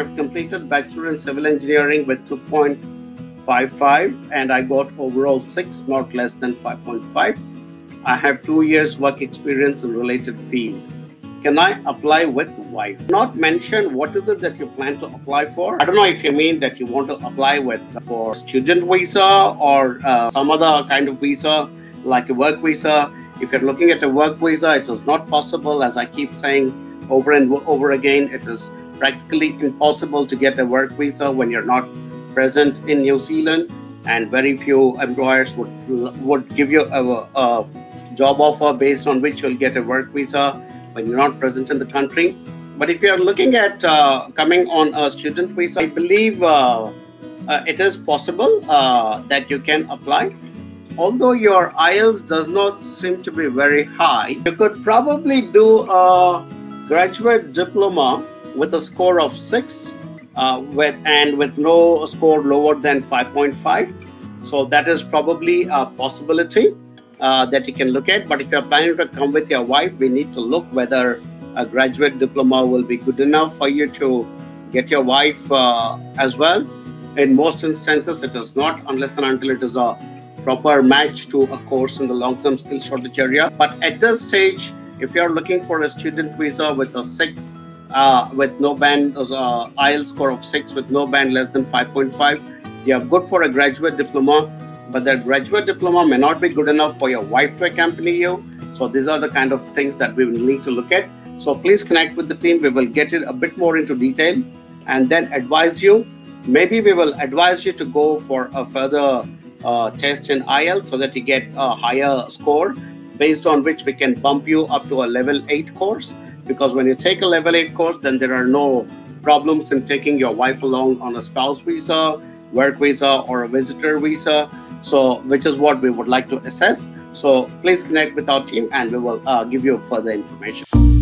I've completed Bachelor in Civil Engineering with 2.55 and I got overall 6, not less than 5.5. I have two years work experience in related field. Can I apply with wife? Not mention what is it that you plan to apply for. I don't know if you mean that you want to apply with for student visa or uh, some other kind of visa like a work visa. If you're looking at a work visa, it is not possible. As I keep saying over and over again, it is practically impossible to get a work visa when you're not present in New Zealand, and very few employers would would give you a, a job offer based on which you'll get a work visa when you're not present in the country. But if you're looking at uh, coming on a student visa, I believe uh, uh, it is possible uh, that you can apply. Although your IELTS does not seem to be very high, you could probably do a graduate diploma with a score of 6 uh, with and with no score lower than 5.5. So that is probably a possibility uh, that you can look at. But if you're planning to come with your wife, we need to look whether a graduate diploma will be good enough for you to get your wife uh, as well. In most instances, it is not unless and until it is a proper match to a course in the long-term skill shortage area. But at this stage, if you're looking for a student visa with a six, uh, with no band, uh, IELTS score of six with no band less than 5.5, you're good for a graduate diploma but that graduate diploma may not be good enough for your wife to accompany you. So these are the kind of things that we will need to look at. So please connect with the team. We will get it a bit more into detail and then advise you. Maybe we will advise you to go for a further uh, test in IELTS so that you get a higher score based on which we can bump you up to a level 8 course. Because when you take a level 8 course, then there are no problems in taking your wife along on a spouse visa, work visa, or a visitor visa. So which is what we would like to assess. So please connect with our team and we will uh, give you further information